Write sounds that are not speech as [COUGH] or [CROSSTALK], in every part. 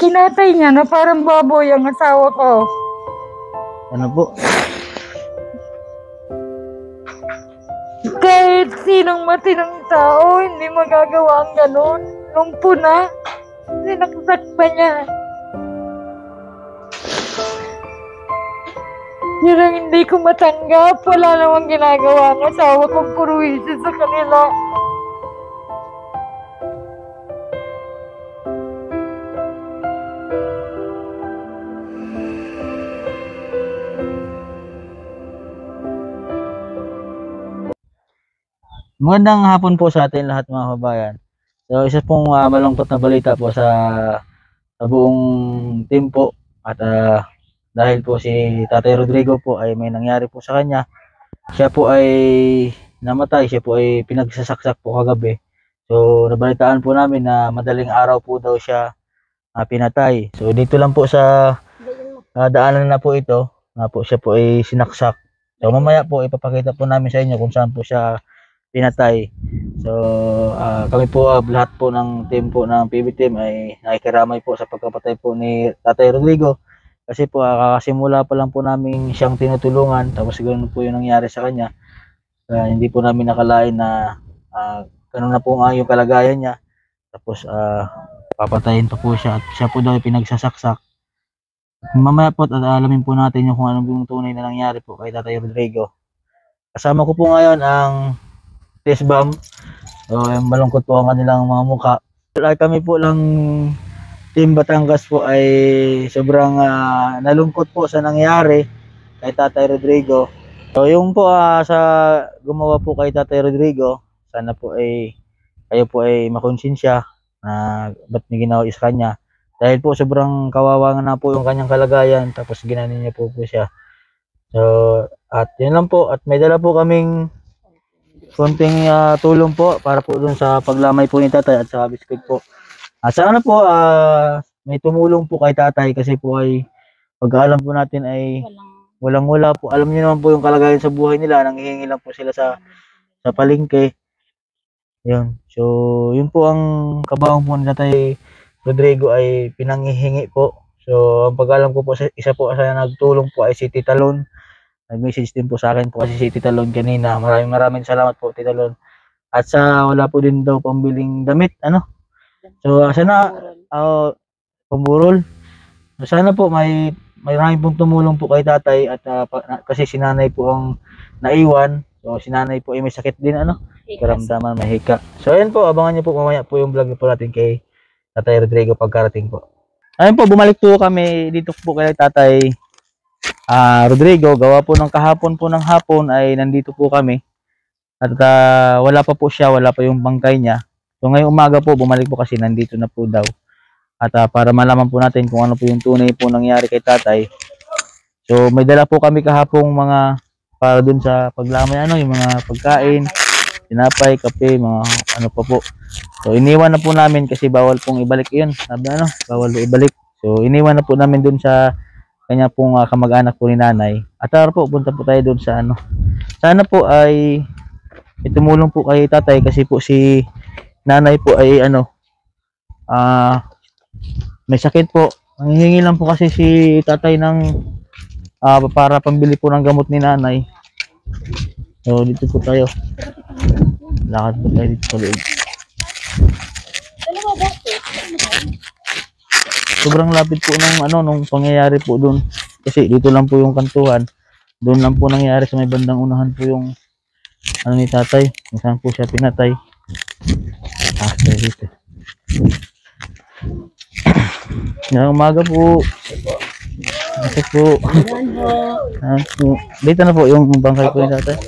Kinatay niya na parang baboy ang asawa ko. Ano po? Kahit sinong matinong tao, hindi magagawa ang ganun. Nung puna, sinaksak pa niya. Yun ang hindi ko matanggap. Wala namang ginagawa ang asawa kong puruwisin sa kanila. Magandang hapon po sa atin lahat mga kabayan. So isa pong uh, malungkot na balita po sa, sa buong team po at ah, dahil po si Tatay Rodrigo po ay may nangyari po sa kanya. Siya po ay namatay, siya po ay pinagsasaksak po kagabi. So nabalitaan po namin na madaling araw po daw siya ah, pinatay. So dito lang po sa ah, daanan na po ito na po siya po ay sinaksak. So mamaya po ipapakita po namin sa inyo kung saan po siya pinatay. So, ah, kami po ah, lahat po ng team po ng PB team ay nakikiramay po sa pagkapatay po ni Tatay Rodrigo. Kasi po ah, kakasimula pa lang po namin siyang tinutulungan tapos ganun po yung nangyari sa kanya. Kaya hindi po namin nakalain na ah, ganun na po nga yung kalagayan niya. Tapos ah, papatayin pa po siya at siya po daw pinagsasaksak. Mamaya po at alamin po natin yung kung ano yung tunay na nangyari po kay Tatay Rodrigo. Kasama ko po ngayon ang test bomb. So, malungkot po ang kanilang mga mukha. Like kami po lang Team Batangas po ay sobrang ah, nalungkot po sa nangyari kay Tatay Rodrigo. So, yung po ah, sa gumawa po kay Tatay Rodrigo, sana po ay kayo po ay makonsensya na ba't niya ginawa is kanya. Dahil po sobrang kawawa na po yung kanyang kalagayan tapos ginanin niya po po siya. So, at yun lang po. At may dala po kaming konting ah, tulong po para po dun sa paglamay po ni tatay at sa biscuit po. At sana po ah, may tumulong po kay tatay kasi po ay pag-aalam po natin ay walang wala po. Alam niyo naman po yung kalagayan sa buhay nila. Nanghihingi lang po sila sa sa palengke. Yun. So, yun po ang kabahong po ni Tatay Rodrigo ay pinanghihingi po. So, ang pag-alam ko po, sa- isa po sa nagtulong po ay si Tita Lon. Nag-message din po sa akin po kasi si Tita Lon kanina. Maraming maraming salamat po Tita Lon. At sa wala po din daw pambiling damit, ano? So, ah, sana, uh, pamburol. So, sana po may may maraming pong tumulong po kay tatay at ah, pa- na- kasi si nanay po ang naiwan. So, si nanay po ay may sakit din, ano? Karamdaman, may hika. So, ayun po, abangan niyo po mamaya po yung vlog po natin kay Tatay Rodrigo pagkarating po. Ayun po, bumalik po kami dito po kay Tatay ah Rodrigo. Gawa po ng kahapon po ng hapon ay nandito po kami. At ah, wala pa po siya, wala pa yung bangkay niya. So ngayong umaga po, bumalik po kasi nandito na po daw. At ah, para malaman po natin kung ano po yung tunay po nangyari kay tatay. So may dala po kami kahapong mga para dun sa paglamay ano, yung mga pagkain, tinapay, kape, mga ano pa po. So iniwan na po namin kasi bawal pong ibalik yun. Sabi ano, bawal po ibalik. So iniwan na po namin dun sa kanya pong ah, kamag-anak po ni nanay. At tara po, punta po tayo dun sa ano. Sana po ay itumulong po kay tatay kasi po si nanay po ay ano ah may sakit po. Nanghihingi lang po kasi si tatay ng ah, para pambili po ng gamot ni nanay. So dito po tayo. Lakad po tayo dito sa loob. Sobrang lapit po ng ano nung pangyayari po doon. Kasi dito lang po yung kantuhan. Doon lang po nangyari sa may bandang unahan po yung ano ni tatay. Kung saan po siya pinatay. Ah, dito. [CLEARS THROAT] Ngayong umaga po. Ito po. Ah, po. Dito na po yung bangkay po ni tatay.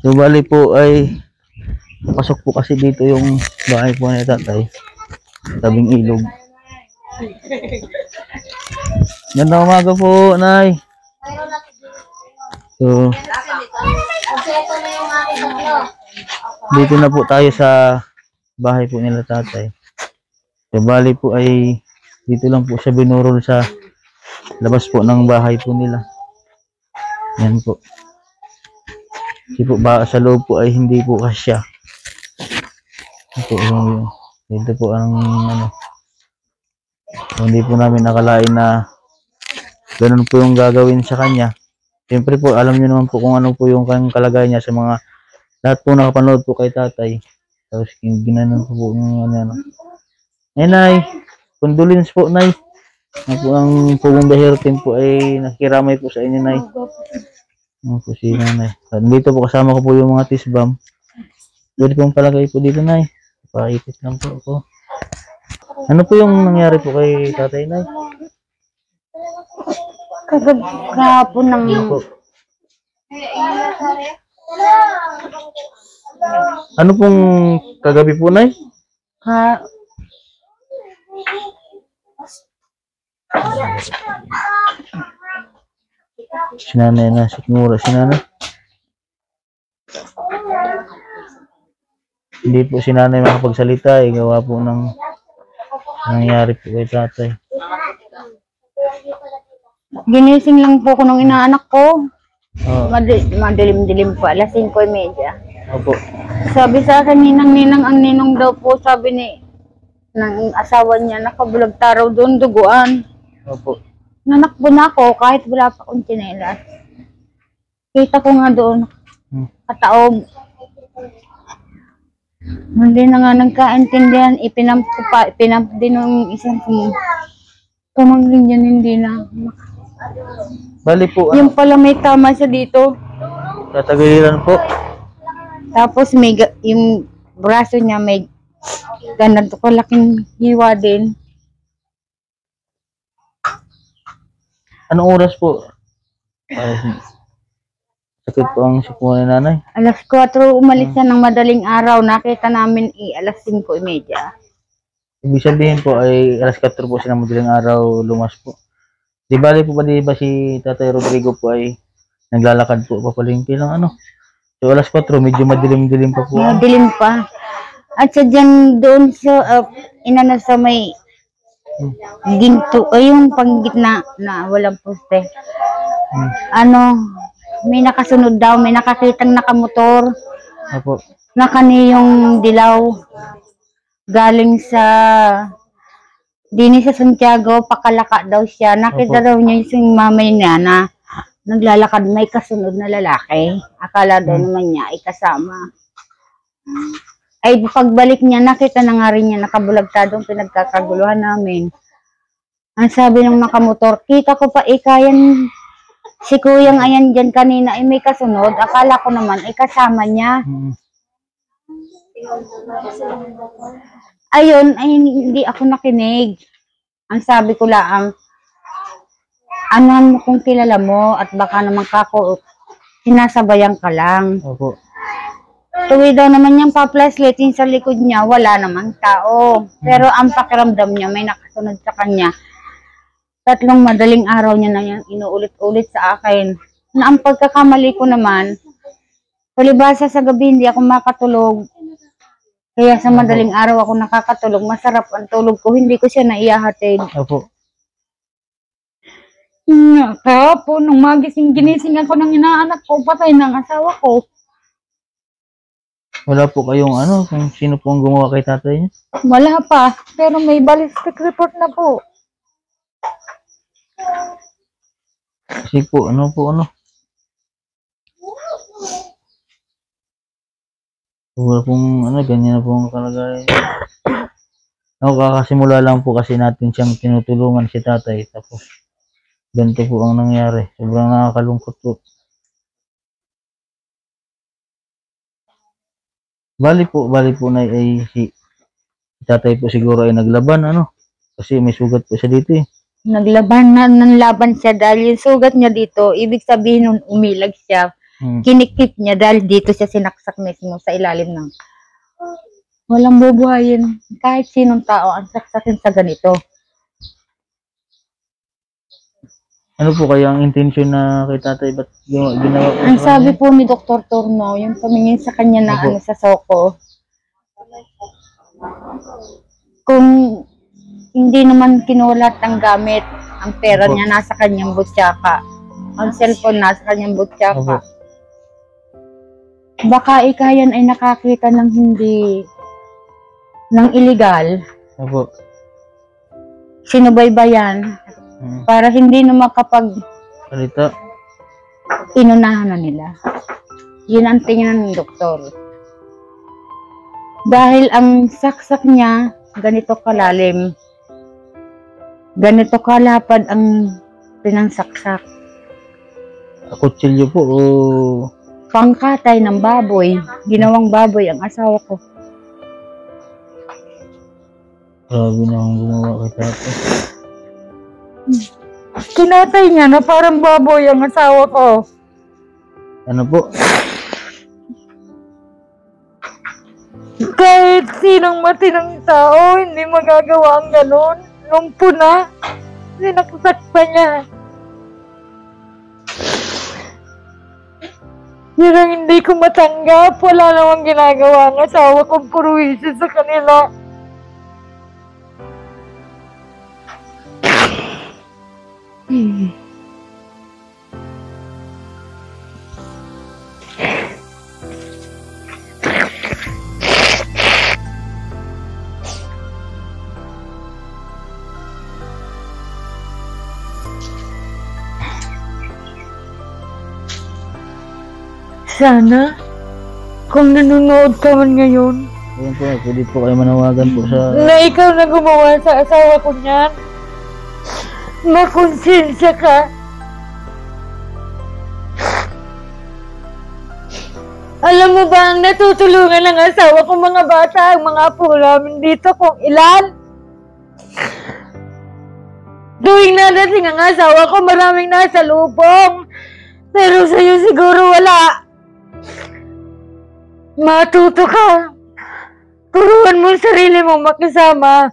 So bali po ay pasok po kasi dito yung bahay po ni tatay. Tabing ilog. Ganda umaga po, Nay. So, dito na po tayo sa bahay po nila tatay. So, bali po ay dito lang po siya binurol sa labas po ng bahay po nila. Yan po. Kasi po ba sa loob po ay hindi po kasya. Ito yung dito po ang ano. Hindi po namin nakalain na ganun po yung gagawin sa kanya. Siyempre po, alam niyo naman po kung ano po yung kanyang kalagayan niya sa mga lahat po nakapanood po kay tatay. Tapos ginanon po po yung ano. ano. Eh, Nay, condolence po, Nay. Ano po ang team po ay nakiramay po sa inyo, Nay. Po si Nanay. At dito po kasama ko po yung mga tisbam. Pwede pong palagay po dito, Nay. Paikot lang po ako. Ano po yung nangyari po kay tatay, Nay? Kagab kahapon ng Ano po? Ano pong kagabi po, Nay? ka, Si nanay na, sigmura si nanay. Hindi po si nanay makapagsalita, eh, gawa po ng nangyari po kay tatay. ginising lang po ko ng inaanak ko. Madi- Madilim-dilim po, alas 5.30. opo. Sabi sa akin, ninang-ninang, ang ninong daw po, sabi ni ng asawa niya, nakabulag taraw doon, duguan. Opo. Nanakbo na ako kahit wala pa akong tsinelas. Kita ko nga doon, Hmm. kataob. Hindi na nga nagkaintindihan, ipinamp ko pa, ipinamp din ng isang tum tumangling yan, hindi na. Bali po, ano, Yung pala may tama siya dito. tatagiliran po. Tapos may, ga- yung braso niya may ganito kalaking hiwa din. Anong oras po? Ay, sakit po ang sikmura ni nanay. Alas 4 umalis siya ng madaling araw. Nakita namin i alas 5.30. Ibig sabihin po ay alas 4 po siya ng madaling araw lumas po. Di bali po ba di ba si Tatay Rodrigo po ay naglalakad po papalingki lang ano. So alas 4 medyo madilim-dilim pa po. Madilim pa. At sa dyan doon sa, uh, inano sa may ginto, ay yung panggitna na walang poste. Hmm. Ano, may nakasunod daw, may nakakitang nakamotor. Opo. Nakani yung dilaw galing sa dini sa Santiago, pakalaka daw siya. Nakita Opo. daw niya yung mamay niya na naglalakad may kasunod na lalaki. Akala daw naman niya ay kasama. Ay pagbalik niya, nakita na nga rin niya nakabulagtadong pinagkakaguluhan namin. Ang sabi ng nakamotor, kita ko pa ikayan si kuyang ayan dyan kanina ay may kasunod. Akala ko naman ay kasama niya. Mm. Ayun, ay hindi ako nakinig. Ang sabi ko lang, anuhan mo kung kilala mo at baka naman kako sinasabayan ka lang. Opo. Tuwi daw naman yung pa-flashlight sa likod niya, wala namang tao. Pero ang pakiramdam niya, may nakasunod sa kanya. Tatlong madaling araw niya na yan inuulit-ulit sa akin. Na ang pagkakamali ko naman, palibasa sa gabi hindi ako makatulog. Kaya sa madaling araw ako nakakatulog, masarap ang tulog ko, hindi ko siya naiyahatid. Opo. Nga, kahapon, nung magising, ginising ako ng inaanak ko, patay ng asawa ko. Wala po kayong ano, kung sino po ang gumawa kay tatay niya? Wala pa, pero may ballistic report na po. Kasi po, ano po, ano? Wala pong, ano, ganyan na po ang kalagayan. Ako, kakasimula lang po kasi natin siyang tinutulungan si tatay. Tapos, ganito po ang nangyari. Sobrang nakakalungkot po. Bali po, bali po na ay si tatay po siguro ay naglaban, ano? Kasi may sugat po siya dito eh. Naglaban na ng laban siya dahil yung sugat niya dito, ibig sabihin nun umilag siya. Hmm. Kinikip niya dahil dito siya sinaksak mismo sa ilalim ng walang bubuhayin. Kahit sinong tao ang saksakin sa ganito. Ano po kaya ang intention na kay tatay ba't ginawa, ginawa po Ang sa sabi kanya? po ni Dr. Turno, yung tumingin sa kanya na Opo. ano sa soko, kung hindi naman kinulat ang gamit, ang pera Opo. niya nasa kanyang butsaka. Ang cellphone nasa kanyang butsaka. Opo. baka ikayan ay nakakita ng hindi ng illegal, Opo. sinubaybayan Hmm. para hindi na makapag Salita. inunahan na nila. Yun ang tingin ng doktor. Dahil ang saksak niya, ganito kalalim. Ganito kalapad ang pinangsaksak. Kutsilyo po o Pangkatay ng baboy. Ginawang baboy ang asawa ko. grabe na akong gumawa kay tatay. Kinatay niya na parang baboy ang asawa ko. Ano po? Kahit sinong matinang tao, hindi magagawa ang ganun. Lumpo na. Sinaksak pa niya. Yun ang hindi ko matanggap. Wala namang ginagawa ang asawa kong puruhisin sa kanila. Sana, kung nanonood ka man ngayon, Ayun po, pwede po kayo manawagan po sa... na ikaw na gumawa sa asawa ko niyan, makonsensya ka. Alam mo ba ang natutulungan ng asawa ko mga bata, ang mga apo namin dito kung ilan? Tuwing nadating ang asawa ko, maraming nasa lubong. Pero sa'yo siguro wala. Matuto ka. Turuan mo ang sarili mo makisama.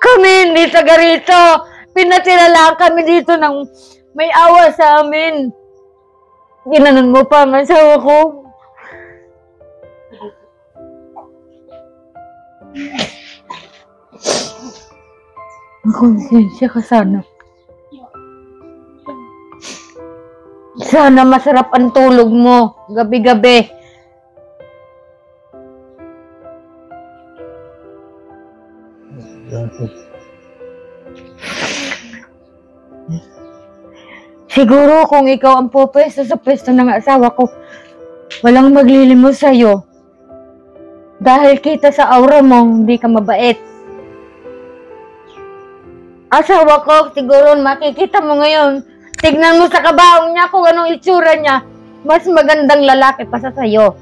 Kami hindi taga rito. Pinatira lang kami dito ng may awa sa amin. Ginanon mo pa ang asawa ko. Konsensya ka sana. Sana masarap ang tulog mo gabi-gabi. Siguro kung ikaw ang pupwesto sa pwesto ng asawa ko, walang maglilimos sa'yo. Dahil kita sa aura mo, hindi ka mabait. Asawa ko, siguro makikita mo ngayon, tignan mo sa kabaong niya kung anong itsura niya, mas magandang lalaki pa sa sayo.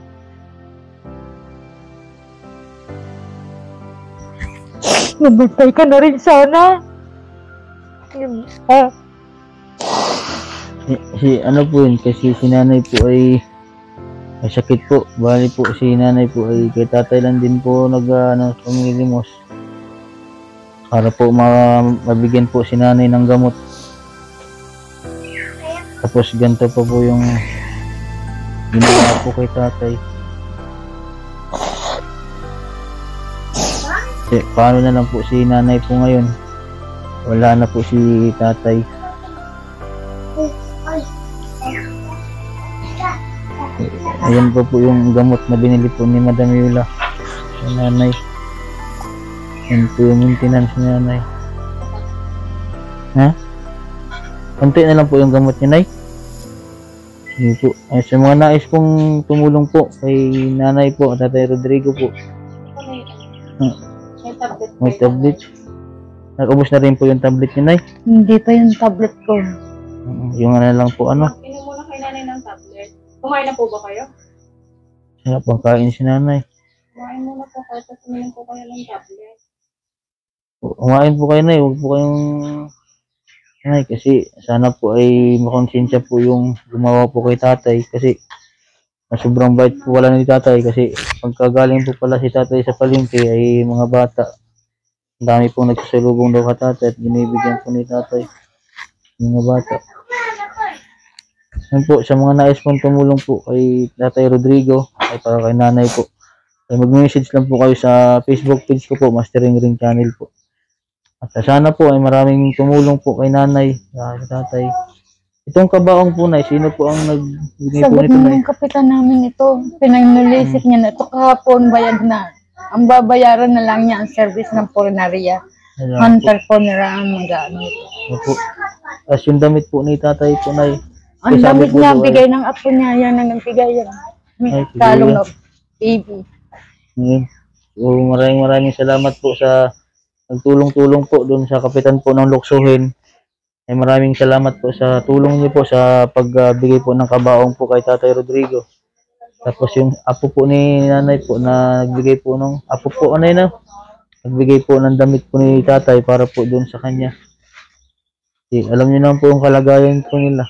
Mabantay ka na rin sana. Ah. Si, ano po yun, kasi si nanay po ay may sakit po. Bali po si nanay po ay kay tatay lang din po nag ano, sumilimos. Para po ma mabigyan po si nanay ng gamot. Tapos ganito pa po yung ginawa po kay tatay. Eh, paano na lang po si nanay po ngayon? Wala na po si tatay. Ayan pa po yung gamot na binili po ni Madam Yula. Sa nanay. Yan po yung maintenance ni nanay. Ha? Konti na lang po yung gamot niya, Nay. Sige po. Ay, sa mga nais pong tumulong po kay nanay po, Tatay Rodrigo po. Hmm. May tablet. Nag-ubos na rin po yung tablet niya, Nay. Hindi pa yung tablet ko. Yung ano lang po, ano. Kumain na po ba kayo? Sarap pagkain si nanay. Kumain muna po kayo, tapos uminom po kayo ng tablet. Kumain po kayo, Nay. Huwag po kayong... Nay, kasi sana po ay makonsensya po yung gumawa po kay tatay. Kasi na sobrang bait po wala ni tatay. Kasi pagkagaling po pala si tatay sa palengke ay mga bata. Ang dami pong nagsasalubong daw ka tatay at binibigyan po ni tatay. Mga bata. Yan po, sa mga nais pong tumulong po kay Tatay Rodrigo, ay para kay nanay po. Ay mag-message lang po kayo sa Facebook page ko po, Mastering Ring Channel po. At sana po ay maraming tumulong po kay nanay, sa tatay. Itong kabaong po na, sino po ang nagbigay po Sagot nito na? ng kapitan namin ito. Pinagnulisik niya na ito kahapon, bayad na. Ang babayaran na lang niya ang service ng purinarya. Hunter funeral ang mag-ano. Opo. Tapos yung damit po ni tatay po na Ang damit niya, doon, bigay ng apo niya, yan ang nagbigay yan. May Ay, talong na baby. Ngayon. So, maraming maraming salamat po sa nagtulong-tulong po doon sa kapitan po ng Luksuhin. Ay maraming salamat po sa tulong niyo po sa pagbigay po ng kabaong po kay Tatay Rodrigo. Tapos yung apo po ni nanay po na nagbigay po ng apo po anay na nagbigay po ng damit po ni tatay para po doon sa kanya. Eh, alam niyo naman po yung kalagayan po nila.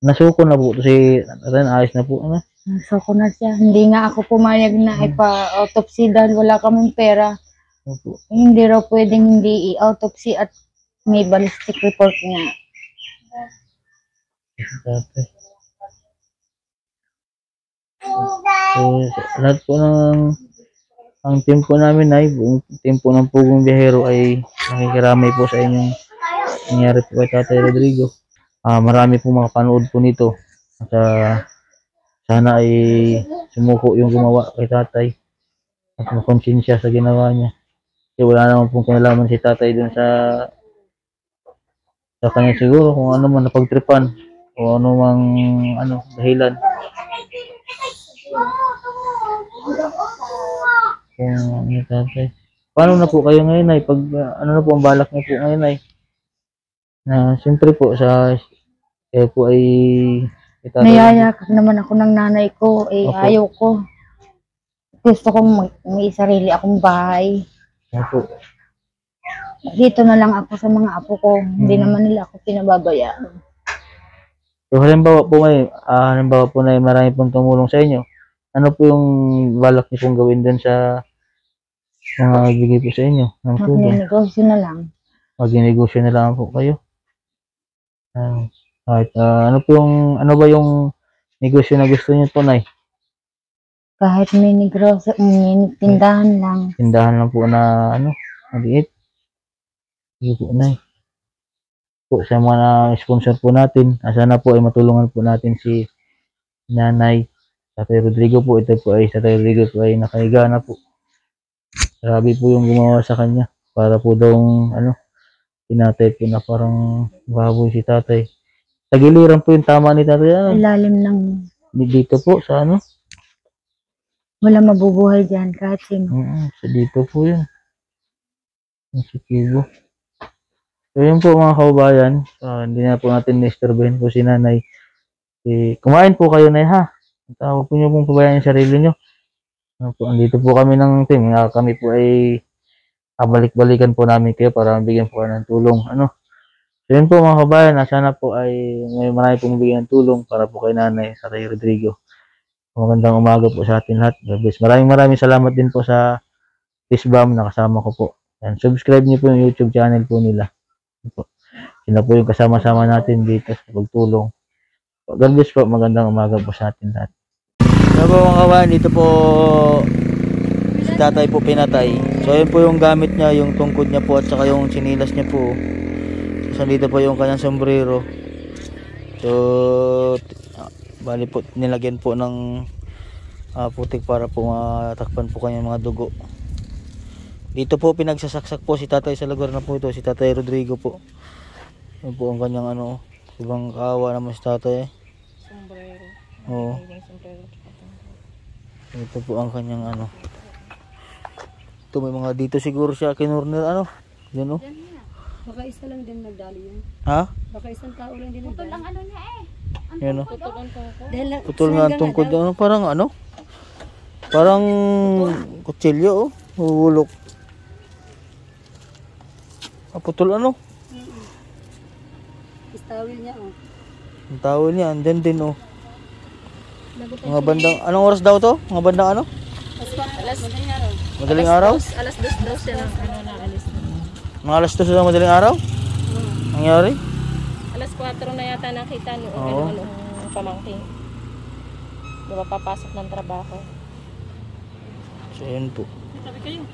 Nasuko na po to si Ren, ayos na po. Ano? So ko na siya. Hindi nga ako pumayag na ipa-autopsy dahil wala kaming pera. Opo. Hindi raw pwedeng hindi i-autopsy at may ballistic report nga. Tatay. So, lahat po ng ang team po namin ay buong team po ng Pugong Biyahero ay nakikiramay po sa inyong nangyari po kay Tatay Rodrigo. Ah, marami po mga panood po nito. At ah, sana ay sumuko yung gumawa kay Tatay at makonsensya sa ginawa niya. Kasi wala naman pong kinalaman si Tatay dun sa sa kanya siguro kung ano man napagtripan o ano mang ano dahilan. Kung ano tatay. Paano na po kayo ngayon ay pag uh, ano na po ang balak niyo po ngayon ay na siyempre po sa eh po ay itatay- Nayayakap naman ako ng nanay ko. Eh, Opo. ayaw ko. Gusto kong mag- may sarili akong bahay. Opo. Dito na lang ako sa mga apo ko. Hindi Hmm. naman nila ako pinababayaan. So halimbawa po may ah, halimbawa po na marami pong tumulong sa inyo. Ano po yung balak niyo pong gawin doon sa mga bigay po sa inyo ng tulong? Magninegosyo na lang. Mag-negosyo na lang po kayo. Ah, kahit ah, ano po yung ano ba yung negosyo na gusto niyo po nay? Kahit may negosyo, may tindahan lang. tindahan lang po na ano, maliit. Sige po, Nay. Po, sa mga na-sponsor po natin, ah, sana po ay matulungan po natin si Nanay Tatay Rodrigo po. Ito po ay Tatay Rodrigo po ay nakahiga na po. Grabe po yung gumawa sa kanya. Para po daw, ano, tinatay po na parang baboy si tatay. Tagiliran po yung tama ni tatay. Ano, Ilalim ng dito po sa ano. wala mabubuhay dyan kahit sino. Mm, so dito po yun. Yung si Kibo. So yun po mga kababayan. So, hindi na po natin nisturbahin po si nanay. Eh, kumain po kayo na ha. Tawag po niyo pong pabayaan yung sarili niyo. Ano po, andito po kami ng team. Nga kami po ay kabalik-balikan po namin kayo para mabigyan po ng tulong. Ano? Yun po mga kababayan. na Sana po ay may marami pong bigyan ng tulong para po kay nanay sa Tay Rodrigo. Magandang umaga po sa atin lahat. Maraming maraming salamat din po sa Fishbam na kasama ko po. Yan, subscribe niyo po yung YouTube channel po nila. Po. Sila po yung kasama-sama natin dito sa pagtulong. God bless po. Magandang umaga po sa atin lahat. So po mga kawan, dito po tatay po pinatay. So yun po yung gamit niya, yung tungkod niya po at saka yung sinilas niya po. So dito po yung kanyang sombrero. So ah, bali po nilagyan po ng ah, putik para po matakpan po kanyang mga dugo. Dito po pinagsasaksak po si tatay sa lugar na po ito, si tatay Rodrigo po. Yun po ang kanyang ano, ibang kawa naman si tatay. eh. Sombrero. Oo. Ito po ang kanyang ano. Ito may mga dito siguro siya kinurner ano. Yan oh. Baka isa lang din nagdali yun. Ha? Baka isang tao lang din nagdali. Ang ano niya eh. Yan oh. Putol ang tungko. Dahil Putol nga ang tungkod ano, parang ano? Parang kutsilyo oh. Huhulok. Ah, putol ano? Istawil niya oh. Ang tawag niya, andyan din oh. Mga bandang, anong oras daw to? Mga bandang ano? Alas, madaling araw. Madaling araw? Alas dos daw siya ng ano na alis. Mga alas 2 sa madaling araw? Nangyari? Alas 4 na yata nakita noong Oo. ano, ano, pamangking. Di ba papasok ng trabaho? So, yun po. Sabi kayo.